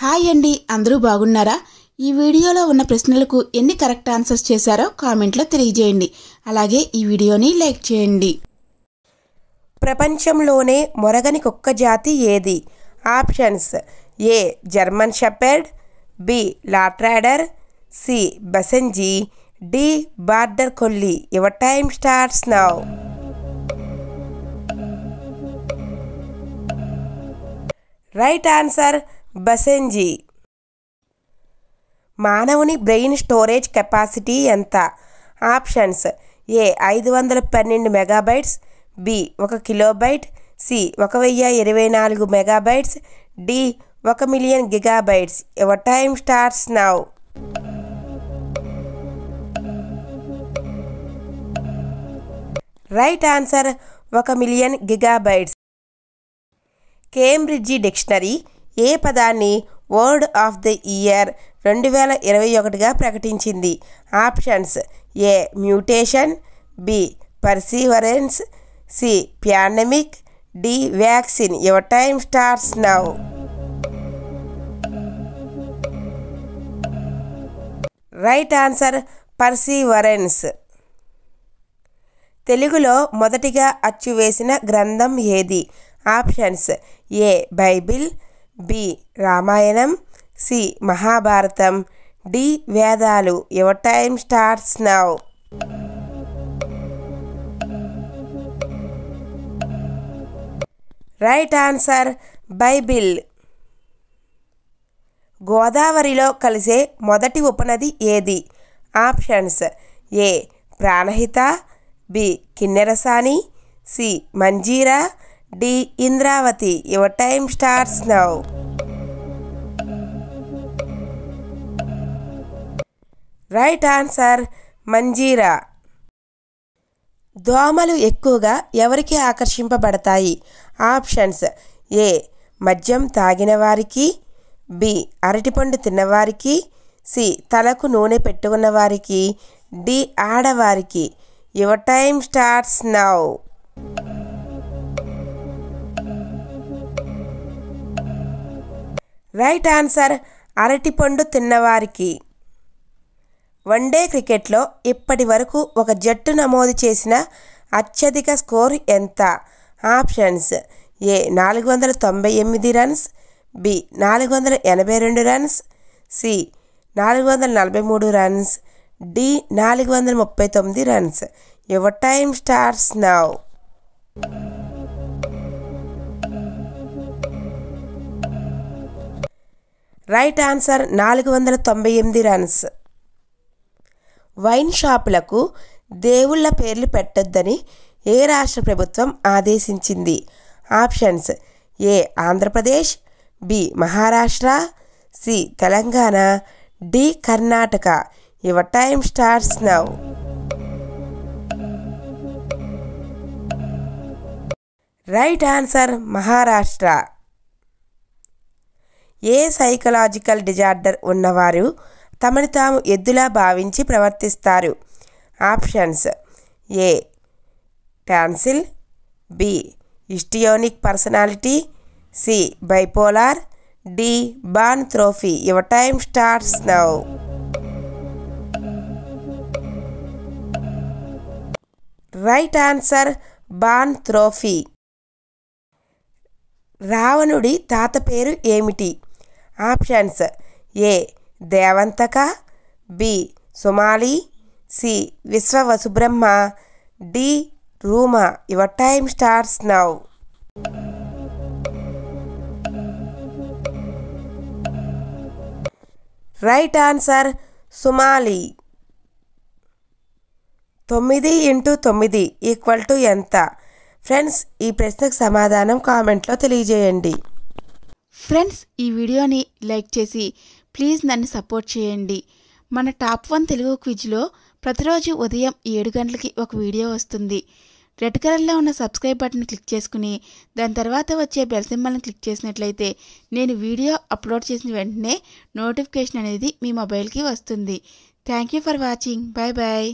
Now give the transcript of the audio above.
Hi అండి అందరూ బాగున్నారా? ఈ వీడియోలో ఉన్న ప్రశ్నలకు ఎన్ని కరెక్ట్ ఆన్సర్స్ చేశారో కామెంట్లో తెలియజేయండి. అలాగే ఈ వీడియోని లైక్ చేయండి. ప్రపంచంలోనే మొరగని కుక్క జాతి ఏది? Options A German shepherd B labrador C basenji D border collie. Your time starts now. Right answer basenji. మానవుని బ్రెయిన్ స్టోరేజ్ కెపాసిటీ ఎంత? ఆప్షన్స్ ఏ ఐదు వందల పన్నెండు మెగాబైట్స్ బి ఒక కిలోబైట్ సి ఒక వెయ్యి ఇరవై నాలుగు మెగాబైట్స్ డి ఒక million gigabytes. Your time starts now? Right answer ఒక మిలియన్ గిగాబైట్స్. కేంబ్రిడ్జి డిక్షనరీ ఏ పదాన్ని వర్డ్ ఆఫ్ ద ఇయర్ రెండు వేల ఇరవై ఒకటిగా ప్రకటించింది? Options A. Mutation B. Perseverance C. Pandemic D. Vaccine. Your time starts now. Right answer perseverance. తెలుగులో మొదటిగా అచ్చువేసిన గ్రంథం ఏది? Options A. Bible B. Ramayanam C. Mahabharatam. D. వేదాలు. Your time starts now. Right answer Bible. గోదావరిలో కలిసే మొదటి ఉపనది ఏది? Options A. Pranahita B. Kinnerasani C. Manjira D Indravati your time starts now. Right answer Manjira. దోమలు ఎక్కువగా ఎవరికి ఆకర్షింపబడతాయి? Options A. మద్యం తాగిన వారికి బి. అరటిపండు తిన్నవారికి సి. తలకు నూనె పెట్టుకున్న వారికి డి. ఆడవారికి. Your time starts now. Right answer. అరటిపండు తిన్నవారికి. వన్డే క్రికెట్లో ఇప్పటి వరకు ఒక జట్టు నమోదు చేసిన అత్యధిక స్కోర్ ఎంత? ఆప్షన్స్. ఏ నాలుగు వందల తొంభై ఎనిమిది రన్స్. బి నాలుగు వందల ఎనభై రెండు రన్స్. సి నాలుగు వందల నలభై మూడు రన్స్. డి నాలుగు వందల ముప్పై తొమ్మిది runs. Your time starts now right answer నాలుగు వందల తొంభై ఎనిమిది రన్స్. వైన్ షాపులకు దేవుళ్ళ పేర్లు పెట్టొద్దని ఏ రాష్ట్ర ప్రభుత్వం ఆదేశించింది? Options A Andhra Pradesh B Maharashtra C Telangana D Karnataka. Your time starts now. Right answer Maharashtra. A psychological disorder ఉన్నవారు తమను తాము ఎద్దులా భావించి ప్రవర్తిస్తారు. Options. A. Tonsil B. Histrionic personality. C. Bipolar. D. Boanthropy your time starts now. Right answer. Boanthropy రావణుడి తాత పేరు ఏమిటి? Options A. Devantaka B. Sumali C. Vishwa Vasubrahma D. Ruma. Your time starts now. Right answer Sumali. తొమ్మిది into తొమ్మిది equal to ఎంత? Friends ఈ ప్రశ్నకు సమాధానం కామెంట్లో తెలియజేయండి. ఫ్రెండ్స్ ఈ వీడియోని లైక్ చేసి ప్లీజ్ నన్ను సపోర్ట్ చేయండి. మన టాప్ వన్ తెలుగు క్విజ్లో ప్రతిరోజు ఉదయం ఏడు గంటలకి ఒక వీడియో వస్తుంది. రెడ్ కలర్లో ఉన్న సబ్స్క్రైబ్ బటన్ క్లిక్ చేసుకుని దాని తర్వాత వచ్చే బెల్ సింబల్ని క్లిక్ చేసినట్లయితే నేను వీడియో అప్లోడ్ చేసిన వెంటనే నోటిఫికేషన్ అనేది మీ మొబైల్కి వస్తుంది. Thank you for watching. Bye bye